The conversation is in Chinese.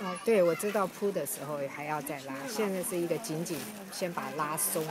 哦，对，我知道铺的时候还要再拉。现在是一个紧紧，先把拉松。